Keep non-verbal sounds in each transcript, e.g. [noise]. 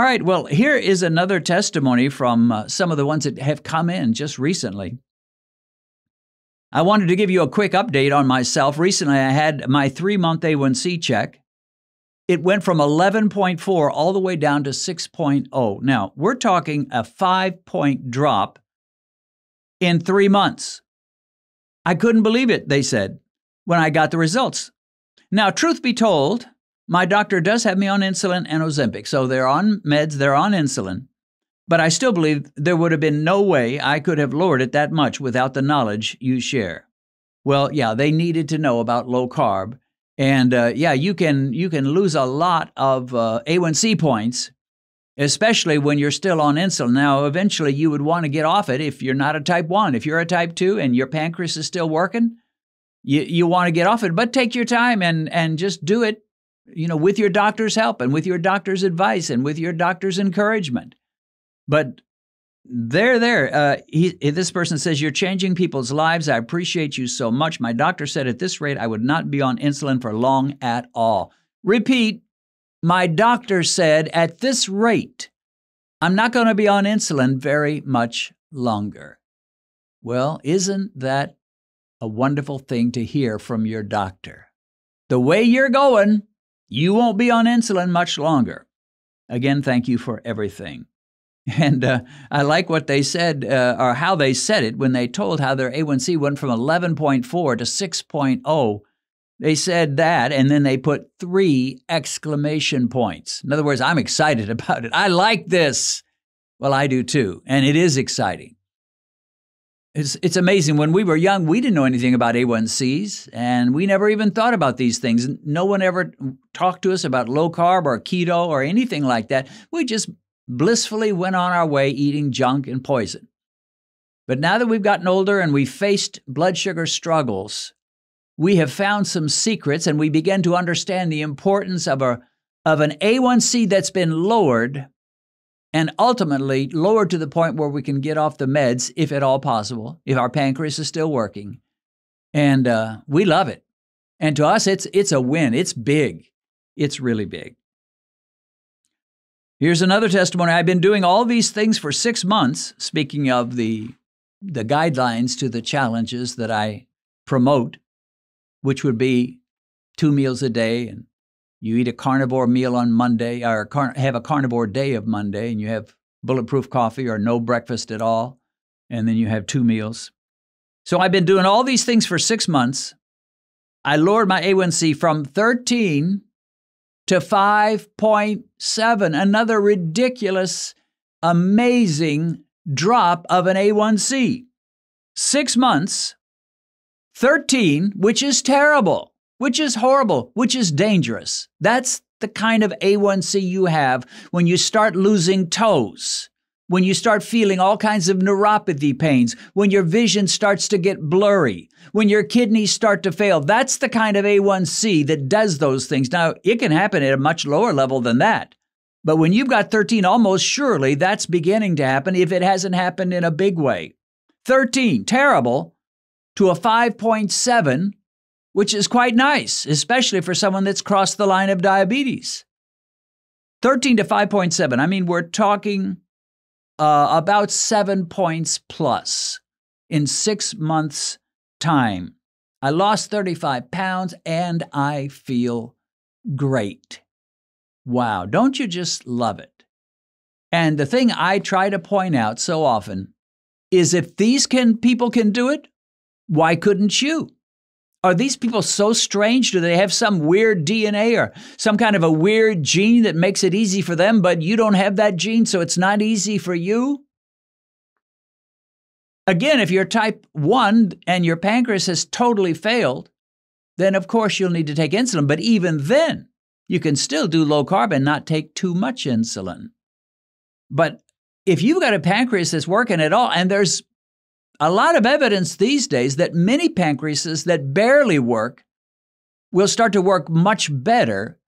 All right, well, here is another testimony from uh, some of the ones that have come in just recently. I wanted to give you a quick update on myself. Recently, I had my three month A1C check. It went from 11.4 all the way down to 6.0. Now, we're talking a five point drop in three months. I couldn't believe it, they said, when I got the results. Now, truth be told, my doctor does have me on insulin and Ozempic, so they're on meds, they're on insulin. But I still believe there would have been no way I could have lowered it that much without the knowledge you share. Well, yeah, they needed to know about low carb, and uh, yeah, you can you can lose a lot of uh, A1C points, especially when you're still on insulin. Now, eventually, you would want to get off it if you're not a type one. If you're a type two and your pancreas is still working, you you want to get off it. But take your time and and just do it, you know, with your doctor's help and with your doctor's advice and with your doctor's encouragement. But there, there. Uh, he, this person says, You're changing people's lives. I appreciate you so much. My doctor said at this rate, I would not be on insulin for long at all. Repeat, my doctor said at this rate, I'm not going to be on insulin very much longer. Well, isn't that a wonderful thing to hear from your doctor? The way you're going, you won't be on insulin much longer. Again, thank you for everything. [laughs] And uh, I like what they said, uh, or how they said it when they told how their A1C went from 11.4 to 6.0. They said that, and then they put three exclamation points. In other words, I'm excited [laughs] about it. I like this. Well, I do too, and it is exciting. It's, it's amazing. When we were young, we didn't know anything about A1Cs, and we never even thought about these things. No one ever talked to us about low carb or keto or anything like that. We just blissfully went on our way eating junk and poison. But now that we've gotten older and we've faced blood sugar struggles, we have found some secrets and we begin to understand the importance of, a, of an A1C that's been lowered and ultimately lowered to the point where we can get off the meds, if at all possible, if our pancreas is still working. And uh, we love it. And to us, it's, it's a win. It's big. It's really big. Here's another testimony. I've been doing all these things for six months. Speaking of the, the guidelines to the challenges that I promote, which would be two meals a day, and you eat a carnivore meal on Monday, or car- have a carnivore day of Monday, and you have bulletproof coffee or no breakfast at all, and then you have two meals. So I've been doing all these things for six months. I lowered my A1C from 13 to 5.7, another ridiculous, amazing drop of an A1C. Six months, 13, which is terrible, which is horrible, which is dangerous. That's the kind of A1C you have when you start losing toes when you start feeling all kinds of neuropathy pains, when your vision starts to get blurry, when your kidneys start to fail. That's the kind of A1C that does those things. Now, it can happen at a much lower level than that. But when you've got 13, almost surely that's beginning to happen if it hasn't happened in a big way. 13, terrible, to a 5.7, which is quite nice, especially for someone that's crossed the line of diabetes. 13 to 5.7. I mean, we're talking uh, about seven points plus in six months' time. I lost 35 pounds and I feel great. Wow, don't you just love it? And the thing I try to point out so often is if these can people can do it, why couldn't you? Are these people so strange? Do they have some weird DNA or some kind of a weird gene that makes it easy for them, but you don't have that gene, so it's not easy for you? Again, if you're type 1 and your pancreas has totally failed, then of course you'll need to take insulin. But even then, you can still do low carb and not take too much insulin. But if you've got a pancreas that's working at all, and there's a lot of evidence these days that many pancreases that barely work will start to work much better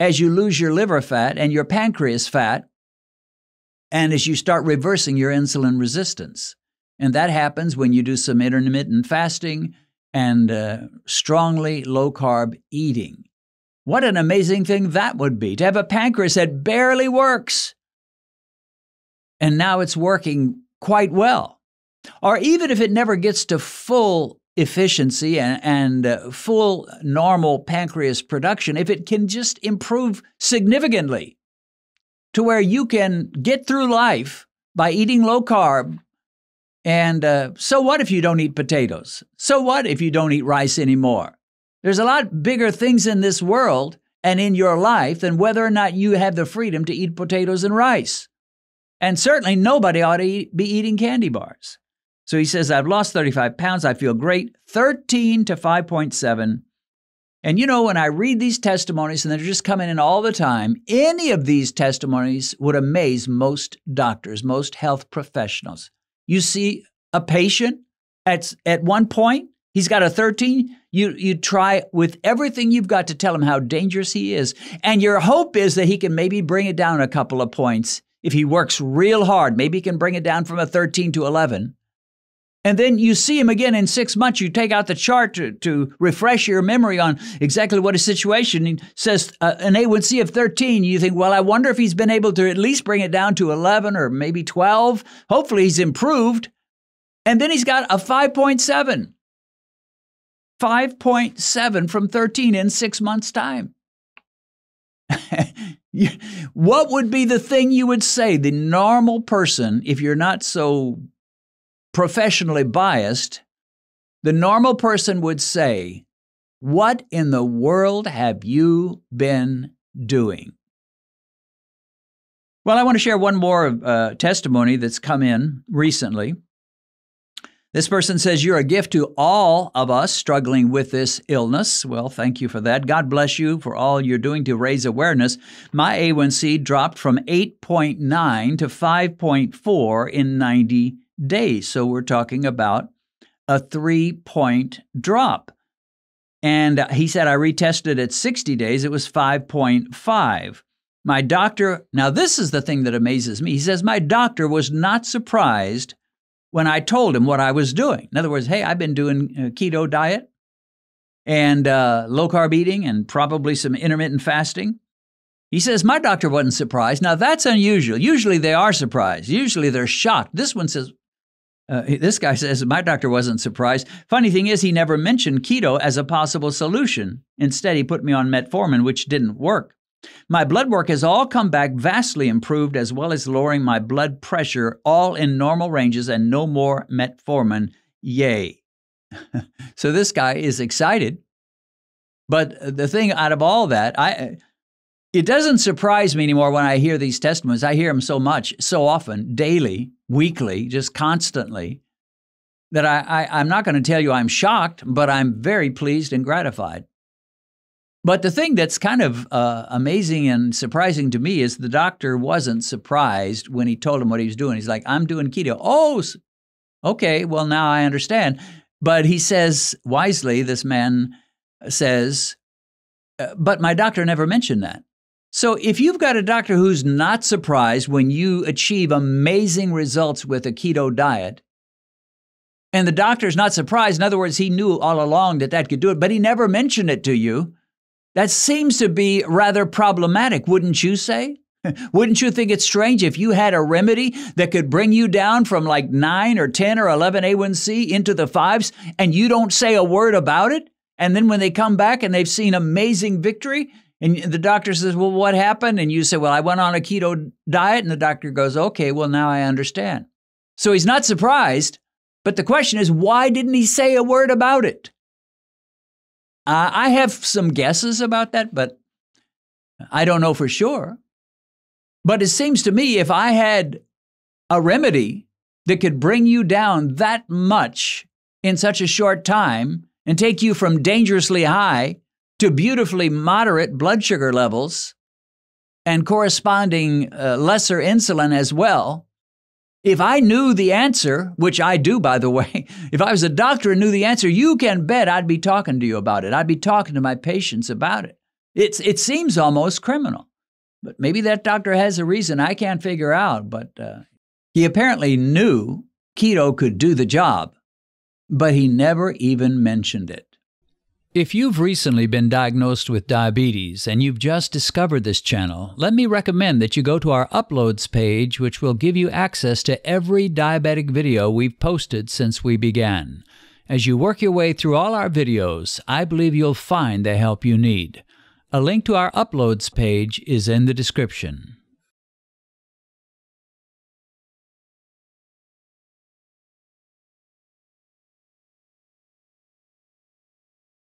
as you lose your liver fat and your pancreas fat, and as you start reversing your insulin resistance. And that happens when you do some intermittent fasting and uh, strongly low carb eating. What an amazing thing that would be to have a pancreas that barely works. And now it's working quite well. Or even if it never gets to full efficiency and, and uh, full normal pancreas production, if it can just improve significantly to where you can get through life by eating low carb. And uh, so what if you don't eat potatoes? So what if you don't eat rice anymore? There's a lot bigger things in this world and in your life than whether or not you have the freedom to eat potatoes and rice. And certainly nobody ought to eat, be eating candy bars. So he says, I've lost 35 pounds. I feel great. 13 to 5.7. And you know, when I read these testimonies, and they're just coming in all the time, any of these testimonies would amaze most doctors, most health professionals. You see a patient at, at one point, he's got a 13. You, you try with everything you've got to tell him how dangerous he is. And your hope is that he can maybe bring it down a couple of points. If he works real hard, maybe he can bring it down from a 13 to 11. And then you see him again in six months. You take out the chart to, to refresh your memory on exactly what his situation. He says uh, an A1C of 13. You think, well, I wonder if he's been able to at least bring it down to 11 or maybe 12. Hopefully he's improved. And then he's got a 5.7. 5.7 from 13 in six months' time. [laughs] what would be the thing you would say the normal person, if you're not so professionally biased, the normal person would say, What in the world have you been doing? Well, I want to share one more uh, testimony that's come in recently. This person says, You're a gift to all of us struggling with this illness. Well, thank you for that. God bless you for all you're doing to raise awareness. My A1C dropped from 8.9 to 5.4 in 90 days. So we're talking about a three point drop. And he said, I retested at 60 days, it was 5.5. My doctor, now this is the thing that amazes me. He says, My doctor was not surprised when I told him what I was doing. In other words, hey, I've been doing a keto diet and uh, low carb eating and probably some intermittent fasting. He says, My doctor wasn't surprised. Now, that's unusual. Usually they are surprised. Usually they're shocked. This one says, uh, this guy says, My doctor wasn't surprised. Funny thing is, he never mentioned keto as a possible solution. Instead, he put me on metformin, which didn't work. My blood work has all come back vastly improved, as well as lowering my blood pressure, all in normal ranges, and no more metformin. Yay. [laughs] so this guy is excited. But the thing out of all that, I it doesn't surprise me anymore when I hear these testimonies. I hear them so much, so often, daily, weekly, just constantly, that I, I, am not going to tell you I'm shocked, but I'm very pleased and gratified. But the thing that's kind of uh, amazing and surprising to me is the doctor wasn't surprised when he told him what he was doing. He's like, I'm doing keto. Oh, okay, well, now I understand. But he says wisely, this man says, uh, but my doctor never mentioned that. So, if you've got a doctor who's not surprised when you achieve amazing results with a keto diet, and the doctor's not surprised, in other words, he knew all along that that could do it, but he never mentioned it to you, that seems to be rather problematic, wouldn't you say? [laughs] Wouldn't you think it's strange if you had a remedy that could bring you down from like 9 or 10 or 11 A1C into the fives and you don't say a word about it? And then when they come back and they've seen amazing victory, and the doctor says, Well, what happened? And you say, Well, I went on a keto diet. And the doctor goes, Okay, well, now I understand. So he's not surprised. But the question is, why didn't he say a word about it? Uh, I have some guesses about that, but I don't know for sure. But it seems to me if I had a remedy that could bring you down that much in such a short time and take you from dangerously high to beautifully moderate blood sugar levels and corresponding uh, lesser insulin as well. If I knew the answer, which I do, by the [laughs] way, if I was a doctor and knew the answer, you can bet I'd be talking to you about it. I'd be talking to my patients about it. It's, it seems almost criminal. But maybe that doctor has a reason I can't figure out. But uh, he apparently knew keto could do the job, but he never even mentioned it. If you've recently been diagnosed with diabetes and you've just discovered this channel, let me recommend that you go to our uploads page, which will give you access to every diabetic video we've posted since we began. As you work your way through all our videos, I believe you'll find the help you need. A link to our uploads page is in the description.